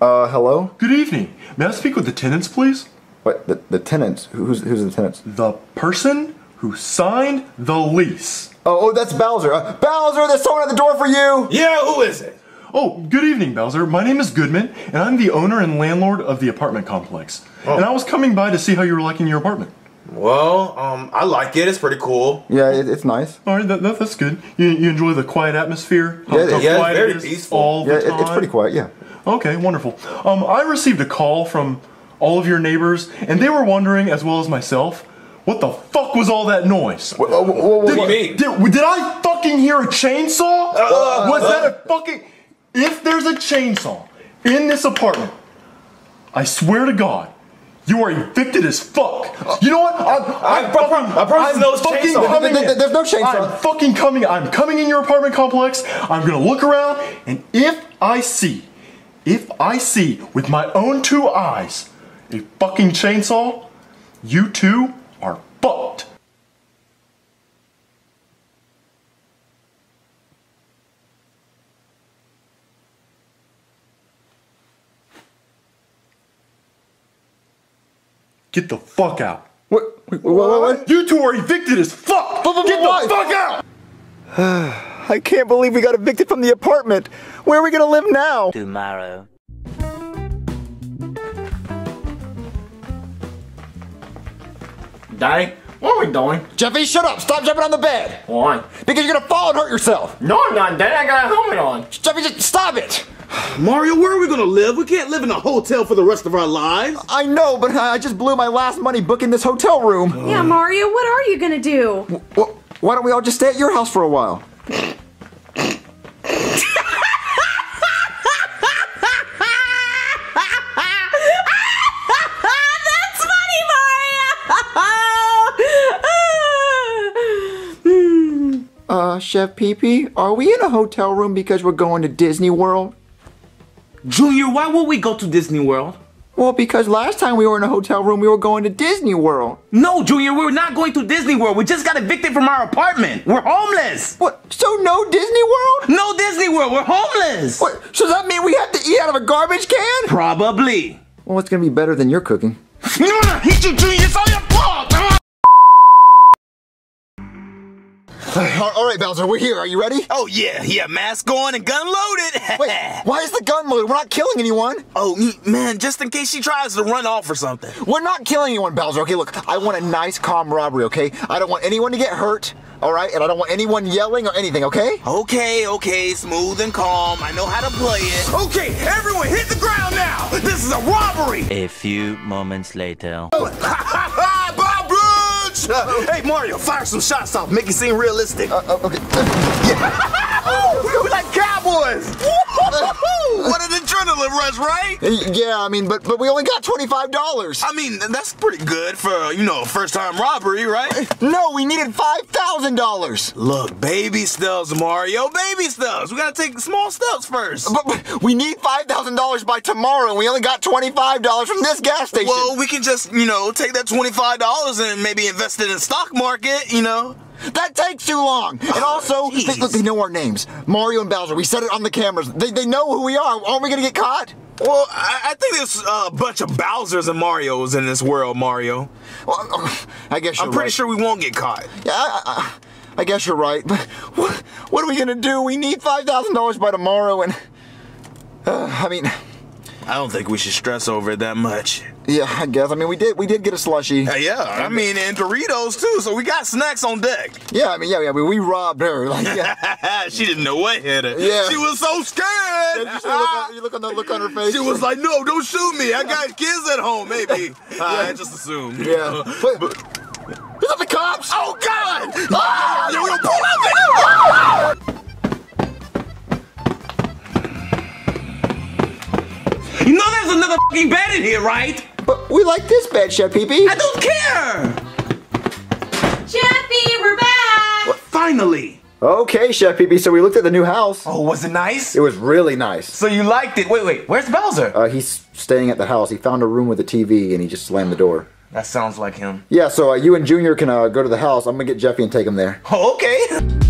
Uh, hello? Good evening. May I speak with the tenants, please? What, the, the tenants? Who's, who's the tenants? The person who signed the lease. Oh, oh, that's Bowser. Uh, Bowser, there's someone at the door for you! Yeah, who is it? Oh, good evening, Bowser. My name is Goodman, and I'm the owner and landlord of the apartment complex. And I was coming by to see how you were liking your apartment. Well, um, I like it. It's pretty cool. Yeah, it, it's nice. All right, that, that, that's good. You, you enjoy the quiet atmosphere? How, Yeah, it. Yeah, it's very it is peaceful. All the Yeah, it, time? it's pretty quiet, yeah. Okay, wonderful. Um, I received a call from all of your neighbors, and they were wondering, as well as myself, what the fuck was all that noise? Whoa, whoa, whoa, whoa, What do you mean? Did, did I fucking hear a chainsaw? uh, was that a fucking. If there's a chainsaw in this apartment, I swear to God, you are evicted as fuck. You know what? I'm, I'm I pro- fucking. I promise I'm fucking chainsaw. coming There- there- there's no chainsaw. I'm fucking coming. I'm coming in your apartment complex. I'm gonna look around, and if I see, if I see with my own two eyes a fucking chainsaw, you two are fucked. Get the fuck out. What, wait, what, what, what? You two are evicted as fuck. Get the fuck out. I can't believe we got evicted from the apartment. Where are we gonna live now? tomorrow. Daddy, what are we doing? Jeffy, shut up! Stop jumping on the bed! Why? Because you're gonna fall and hurt yourself! No, I'm not, Daddy. I got a helmet on. Jeffy, just stop it! Mario, where are we gonna live? We can't live in a hotel for the rest of our lives. I know, but I just blew my last money booking this hotel room. Yeah, Mario, what are you gonna do? Well, why don't we all just stay at your house for a while? Uh, Chef Pee are we in a hotel room because we're going to Disney World? Junior, why would we go to Disney World? Well, because last time we were in a hotel room, we were going to Disney World. No, Junior, we're not going to Disney World. We just got evicted from our apartment. We're homeless. What? So no Disney World? No Disney World. We're homeless. What? So does that mean we have to eat out of a garbage can? Probably. Well, it's gonna be better than your cooking. You know what? I hit you, Junior. It's all your fault. all right, Bowser, we're here. Are you ready? Oh, yeah. Yeah, mask on and gun loaded. Wait, why is the gun loaded? We're not killing anyone. oh, man, just in case she tries to run off or something. We're not killing anyone, Bowser. Okay, look, I want a nice, calm robbery. Okay, I don't want anyone to get hurt. All right, and I don't want anyone yelling or anything. Okay? Okay, okay, smooth and calm. I know how to play it. Okay, everyone hit the ground now. This is a robbery. A few moments later. Hey, Mario, fire some shots off. Make it seem realistic. Uh, okay. We're like cowboys. What an adrenaline rush, right? yeah, I mean, but but we only got twenty five dollars. I mean, that's pretty good for, you know, first time robbery, right? No, we needed five thousand dollars. Look, baby steps, Mario, baby steps. We gotta take small steps first. But but we need five thousand dollars by tomorrow. and We only got twenty five dollars from this gas station. Well, we can just, you know, take that $25 and maybe invest it in stock market, you know? That takes too long. And also, they, look, they know our names. Mario and Bowser. We said it on the cameras. They, they know who we are. Aren't we gonna get caught? Well, I, I think there's a bunch of Bowsers and Marios in this world, Mario. Well, I guess you're I'm pretty right. sure we won't get caught. Yeah, I, I, I guess you're right. But what, what are we gonna do? We need five thousand dollars by tomorrow, and uh, I mean, I don't think we should stress over it that much. Yeah, I guess. I mean, we did we did get a slushy. Uh, yeah, I mean, and Doritos too, so we got snacks on deck. Yeah, I mean, yeah, yeah. We, we robbed her. Like, yeah. she didn't know what hit her. Yeah. She was so scared. Did you, look on, you look on the look on her face. She was like, no, don't shoot me. I got kids at home, maybe. I just assumed. yeah. Wait, but, is that the cops? Oh, God! Ah, yo, yo, pull up, man! You know there's another fucking bed in here, right? But we like this bed, Chef Pee Pee. I don't care! Jeffy, we're back! Finally! Okay, Chef Pee Pee. So we looked at the new house. Oh, was it nice? It was really nice. So you liked it? Wait, wait. Where's Bowser? Uh, he's staying at the house. He found a room with a TV and he just slammed the door. that sounds like him. Yeah, so uh, you and Junior can uh, go to the house. I'm gonna get Jeffy and take him there. Oh, okay.